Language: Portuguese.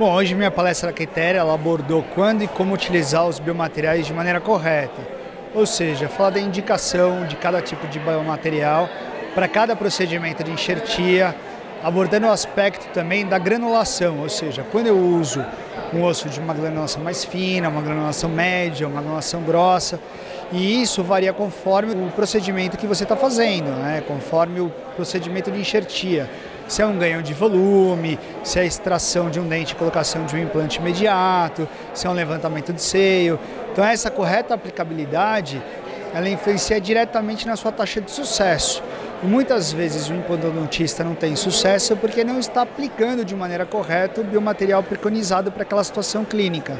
Bom, hoje minha palestra Quitéria ela abordou quando e como utilizar os biomateriais de maneira correta. Ou seja, falar da indicação de cada tipo de biomaterial para cada procedimento de enxertia, abordando o aspecto também da granulação, ou seja, quando eu uso um osso de uma granulação mais fina, uma granulação média, uma granulação grossa, e isso varia conforme o procedimento que você está fazendo, né? conforme o procedimento de enxertia se é um ganho de volume, se é extração de um dente e colocação de um implante imediato, se é um levantamento de seio. Então essa correta aplicabilidade, ela influencia diretamente na sua taxa de sucesso. E muitas vezes o implantodonista não tem sucesso porque não está aplicando de maneira correta o biomaterial preconizado para aquela situação clínica.